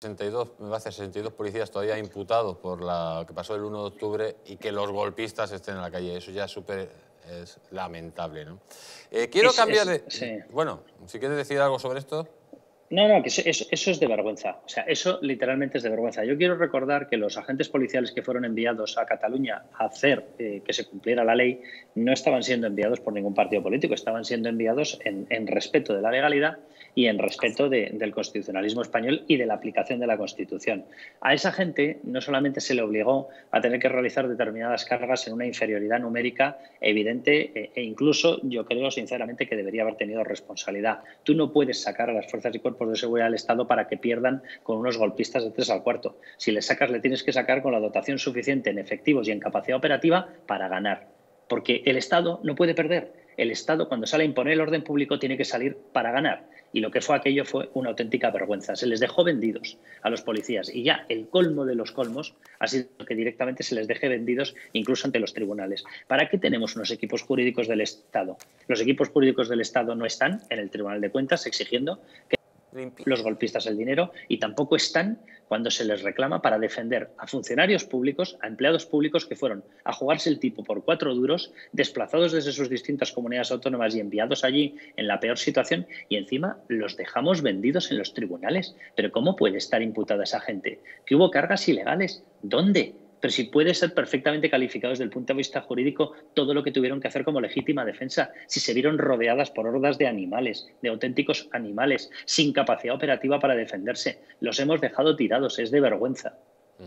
62, me parece 62 policías todavía imputados por la que pasó el 1 de octubre y que los golpistas estén en la calle. Eso ya es súper es lamentable, ¿no? Eh, quiero cambiar de... Bueno, si quieres decir algo sobre esto. No, no, que eso, eso, es de vergüenza. O sea, eso literalmente es de vergüenza. Yo quiero recordar que los agentes policiales que fueron enviados a Cataluña a hacer eh, que se cumpliera la ley no estaban siendo enviados por ningún partido político, estaban siendo enviados en, en respeto de la legalidad y en respeto del constitucionalismo español y de la aplicación de la Constitución. A esa gente no solamente se le obligó a tener que realizar determinadas cargas en una inferioridad numérica evidente e, e incluso yo creo sinceramente que debería haber tenido responsabilidad. Tú no puedes sacar a las fuerzas y cuerpos de seguridad del Estado para que pierdan con unos golpistas de tres al cuarto. Si le sacas, le tienes que sacar con la dotación suficiente en efectivos y en capacidad operativa para ganar. Porque el Estado no puede perder. El Estado, cuando sale a imponer el orden público, tiene que salir para ganar y lo que fue aquello fue una auténtica vergüenza. Se les dejó vendidos a los policías y ya el colmo de los colmos ha sido que directamente se les deje vendidos incluso ante los tribunales. ¿Para qué tenemos unos equipos jurídicos del Estado? Los equipos jurídicos del Estado no están en el Tribunal de Cuentas exigiendo que los golpistas el dinero y tampoco están cuando se les reclama para defender a funcionarios públicos, a empleados públicos que fueron a jugarse el tipo por cuatro duros, desplazados desde sus distintas comunidades autónomas y enviados allí en la peor situación y encima los dejamos vendidos en los tribunales. Pero ¿cómo puede estar imputada esa gente? ¿Que hubo cargas ilegales? ¿Dónde? Pero si puede ser perfectamente calificado desde el punto de vista jurídico todo lo que tuvieron que hacer como legítima defensa, si se vieron rodeadas por hordas de animales, de auténticos animales, sin capacidad operativa para defenderse. Los hemos dejado tirados, es de vergüenza.